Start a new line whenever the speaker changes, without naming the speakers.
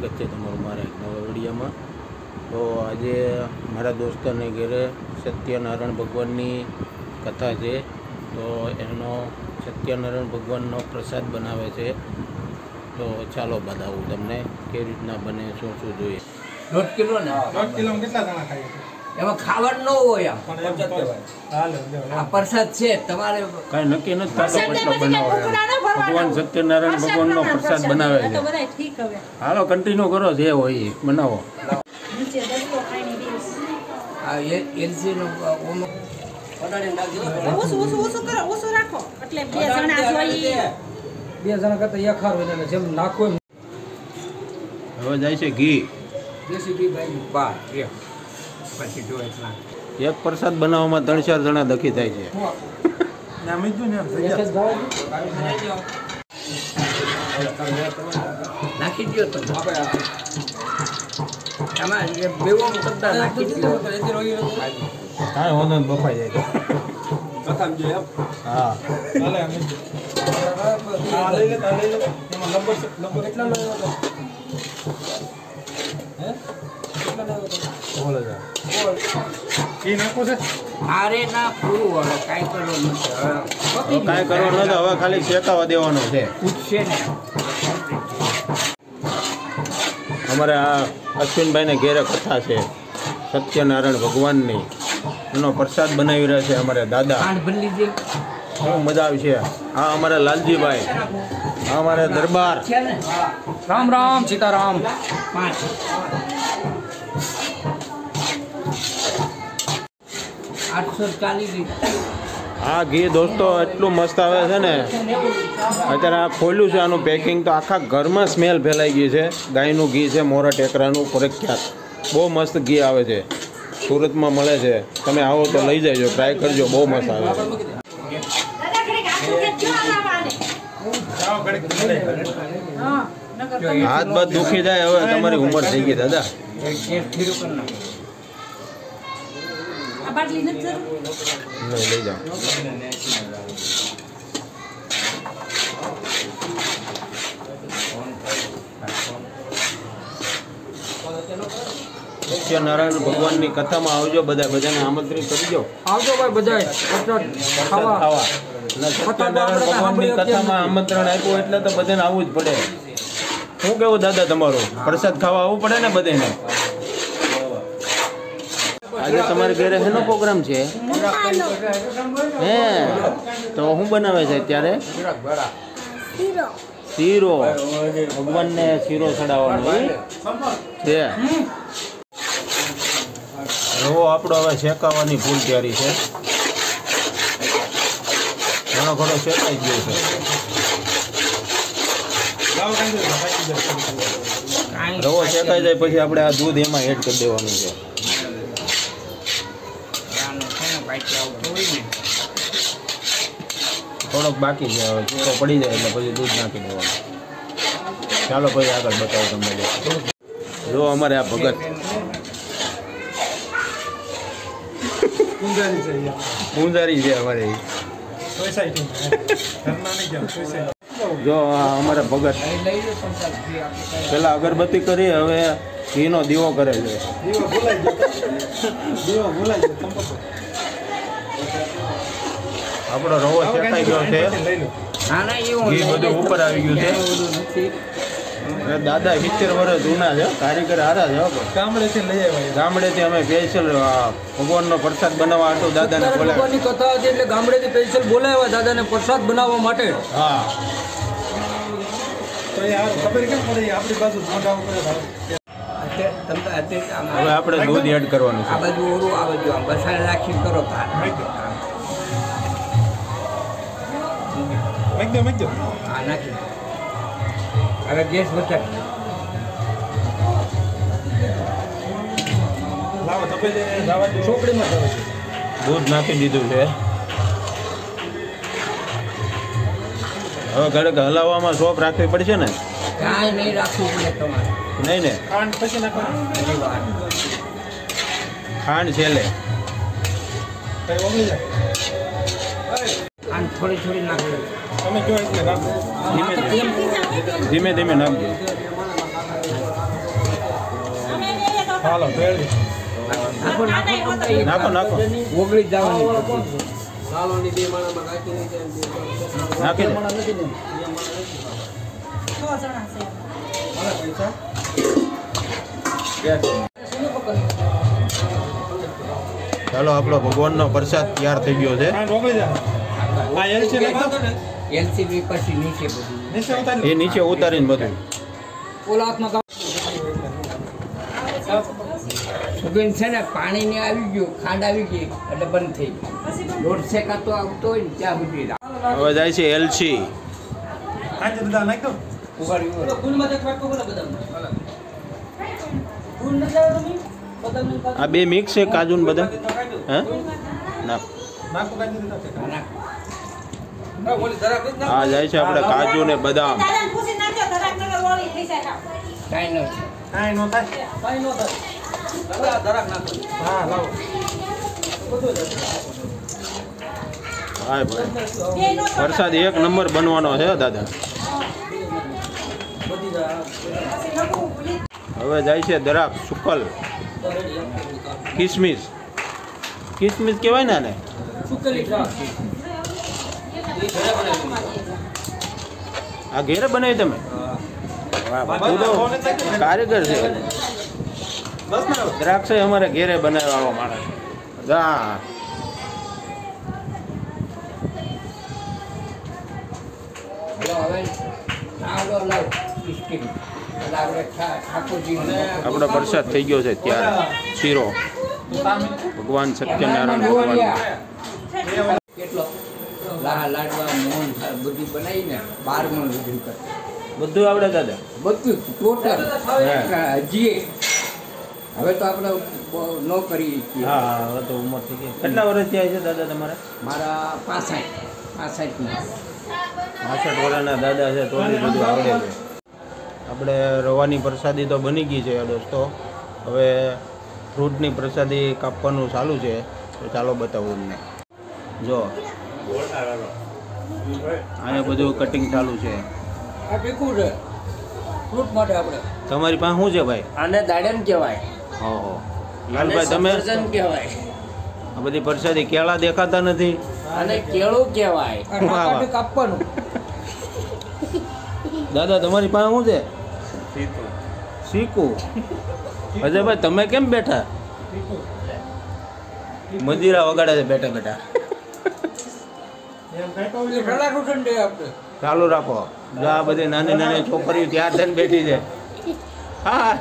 સ્વાગત છે તમારું મારા એક નવા વિડીયોમાં. તો આજે મારા દોસ્તોને ઘરે સત્યનારાયણ ભગવાનની કથા છે. તો એનો સત્યનારાયણ ભગવાનનો પ્રસાદ બનાવે છે. તો ચાલો બતાવું તમને કેવી રીતના બને શું શું જોઈએ.
દોઢ કિલો ને?
દોઢ કિલો કેટલા જણા ખાઈએ?
એમાં ખાવડ ન હોય આ પ્રસાદ છે તમારે
કાંઈ નક્કી નથી ભગવાન સત્યનારાયણ ભગવાન સત્યનારાયણ ભગવાનનો પ્રસાદ બનાવે છે. હાલો કન્ટિન્યુ કરો જે હોય એ બનાવો.
આ એલસી નો ઓનો
બે જણા કરતા એક હોય ને જેમ નાખો
હવે જાય છે ઘી.
દેશી ઘી ભાઈ બાર એક પછી જો એટલા
એક પ્રસાદ બનાવવામાં ત્રણ ચાર જણા દખી થાય છે.
નાખી દો તો.
કાંઈ વાંધો બફાઈ જાય. હા.
કેટલા હે? કેટલા લેવો
છે?
ઘી નાખવું છે?
અરે ના પૂરું હવે કાંઈ કરવું નથી. હવે
હવે કરવાનું નથી હવે ખાલી શેકાવા દેવાનું છે.
ને.
અમારે આ અશ્વિનભાઈને ઘેરે કથા છે સત્યનારાયણ ભગવાનની. એનો પ્રસાદ બનાવી રહ્યા છે અમારે દાદા.
ખાંડ મજા આવી
બહુ મજા આવશે આ અમારે લાલજીભાઈ. હા અમારે દરબાર.
રામ રામ સીતારામ.
પાંચ.
આ ઘી દોસ્તો એટલું મસ્ત આવે છે ને. અત્યારે આ ખોલ્યું છે આનું પેકિંગ તો આખા ઘરમાં સ્મેલ ફેલાઈ ગઈ છે. ગાયનું ઘી છે મોરા ટેકરાનું પ્રખ્યાત બહુ મસ્ત ઘી આવે છે. સુરતમાં મળે છે. તમે આવો તો લઈ જજો ટ્રાય કરજો બહુ મસ્ત આવે. હાથ બાદ દુખી જાય હવે તમારી ઉંમર થઈ ગઈ દાદા.
એક એક ખીરું જરૂર
નહીં લઈ જાઓ સત્યનારાયણ ભગવાનની કથામાં આવજો બધા બધાને આમંત્રિત કરજો.
આવજો ભાઈ
બધા
ખાવા.
ખાવા. સત્યનારાયણ ભગવાનની કથામાં આમંત્રણ આપ્યું એટલે તો બધાને આવવું જ પડે. શું કેવું દાદા તમારું? પ્રસાદ ખાવા આવવું પડે ને બધાને? આજે તમારે ઘરે શેનો પ્રોગ્રામ છે? હે? તો શું બનાવે છે અત્યારે? શીરો. ભગવાનને શીરો ચડાવવાનો? છે. એવો આપણો હવે શેકાવાની ફૂલ તૈયારી છે. ઘણો ઘણો શેકાઈ ગયો છે. રવો શેકાઈ જાય પછી આપણે આ દૂધ એમાં એડ કરી દેવાનું છે
આનું છે ને પાછી આવું થોડી ને
થોડોક બાકી છે હવે ચૂકો પડી જાય એટલે પછી દૂધ નાખી દેવાનું. ચાલો પછી આગળ બતાવો તમને જો. અમારે આ ભગત. પૂંજારી છે અમારે. જો અમારે ભગત. પેલા અગરબત્તી કરી હવે ઘીનો દીવો કરે છે.
દીવો ભૂલાઈ દીવો ભૂલાઈ.
આપણો રવો
જાઓ,
ગયો છે. ઘી બધું ઉપર આવી ગયું છે.
બધું નથી.
દાદા સિત્તેર વર્ષ જૂના છે કારીગર હારા છે.
ગામડેથી લઈ આવ્યા
ગામડેથી અમે સ્પેશિયલ ભગવાનનો પ્રસાદ બનાવવા હતો દાદાને
ભગવાનની કથા હતી એટલે ગામડેથી સ્પેશિયલ બોલાવ્યા દાદાને પ્રસાદ બનાવવા માટે.
હા.
તો ખબર કેમ પડે? આપણી બાજુ મોઢા ઉપર જ આવે.
અત્યારે તમે અત્યારે આમ
હવે આપણે દૂધ એડ કરવાનું
આ
છે
બાજુ ઓરું આ બાજુ આમ બસાડ રાખી કરો ભાત
મેક દો મેક દો
આ નાખી. હવે ગેસ વધારે.
લાવો તો પછી જવા દો.
ચોકડીમાં કરે છે
દૂધ નાખી દીધું છે. હવે ઘડક હલાવવામાં શોપ રાખવી પડશે ને?
કાંઈ નહીં રાખવું પડે તમારે.
નહીં ને?
ખાંડ પછી નાખવાની.
ખાંડ છેલ્લે.
કઈ ઓગળી જાય.
થોડી થોડી નાખી
તમે કહો એટલે નાખો?
ધીમે ધીમે. નાખજો.
હાલો પેલી
નાખો નાખો.
નાખો દે ચાલો આપણો ભગવાનનો પ્રસાદ તૈયાર થઈ ગયો છે.
રોકડી એલસી
પછી નીચે બધું.
નીચે ઉતારી
એ નીચે ઉતારીને બધું.
સુગંધ છે ને પાણી ને આવી ગયું ખાંડ આવી ગઈ એટલે બંધ થઈ ગયું. લોટ શેકાતો આવતો હોય ને ત્યાં સુધી
હવે જાય છે એલસી? આ બે મિક્સ છે કાજુ ને બધા હા? ના.
હા,
જાય છે આપણે કાજુ ને બદામ. વરસાદ એક નંબર બનવાનો છે દાદા. હવે જાય છે દરાક સુકલ કિસમિસ. કિસમિસ કહેવાય ને આને? આ ઘેરે બનાવી તમે? કારીગર છે દ્રાક્ષ અમારે ઘેરે બનાવવા માણસ હા
આપણો
પ્રસાદ થઈ ગયો છે ત્યારે શીરો. ભગવાન સત્યનારાયણ ભગવાન
કેટલો લાડવા મોહન બધું બનાવીને બાર મણ બધું કરે.
બધું આવડે દાદા.
બધું ટોટલ હજી હવે તો આપણે ન કરી
હા હા હવે તો ઉંમર થઈ ગઈ. કેટલા વર્ષ થયા છે દાદા તમારે?
મારા પાસઠ પાસઠ
પાસઠ વર્ષના દાદા છે તો બધું આવડે છે. આપણે રવાની પ્રસાદી તો બની ગઈ છે દોસ્તો. હવે ફ્રૂટની પ્રસાદી કાપવાનું ચાલુ છે તો ચાલો બતાવું તમને. જો અહીંયા બધું કટિંગ ચાલુ છે.
આ ટીકું છે. ફ્રૂટ માટે આપણે.
તમારી પાસે શું છે ભાઈ?
આને દાડમ કહેવાય.
ઓહો. લાલભાઈ તમે
સફરજન કહેવાય.
આ બધી પ્રસાદી કેળા દેખાતા નથી.
અને કેળું કહેવાય.
આ કાપવાનું.
દાદા તમારી પાસે શું છે? શીખું. અજયભાઈ તમે કેમ બેઠા? મંદિરા વગાડે છે બેઠા બેઠા. ચાલુ રાખો. જો આ બધી નાની નાની છોકરીઓ ત્યાં થઈને બેઠી છે. હા.